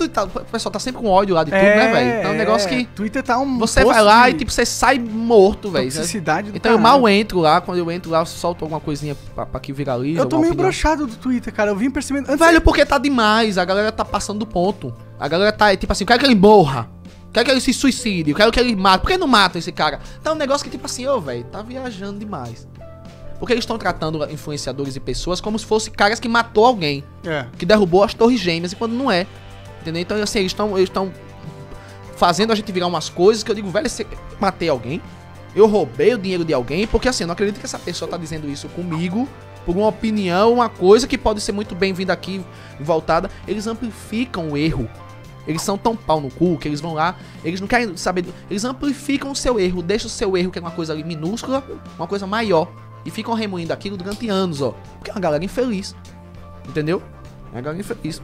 tu tá, o pessoal tá sempre com ódio lá de tudo, né, velho? Então é um negócio que. Twitter tá um. Você vai lá de e, tipo, você sai morto, velho. Toxicidade do Então eu mal entro lá, quando eu entro lá, eu solto alguma coisinha pra, pra que viralize. Eu tô meio opinião. brochado do Twitter, cara. Eu vim percebendo. Antes Velho, porque tá demais, a galera tá passando do ponto. A galera tá, tipo assim, eu quero que ele morra. Quero que ele se suicide, eu quero que ele mate. Por que não matam esse cara? Tá um negócio que, tipo assim, ô, velho, tá viajando demais. Porque eles estão tratando influenciadores e pessoas como se fossem caras que matou alguém. É. que derrubou as torres gêmeas, e quando não é. Entendeu? Então, assim, eles estão eles fazendo a gente virar umas coisas que eu digo, velho, você matei alguém, eu roubei o dinheiro de alguém, porque assim, eu não acredito que essa pessoa tá dizendo isso comigo, por uma opinião, uma coisa que pode ser muito bem-vinda aqui, voltada. Eles amplificam o erro. Eles são tão pau no cu que eles vão lá, eles não querem saber. Eles amplificam o seu erro, deixam o seu erro, que é uma coisa ali minúscula, uma coisa maior. E ficam remoendo aquilo durante anos, ó. Porque é uma galera infeliz. Entendeu? É uma galera infeliz.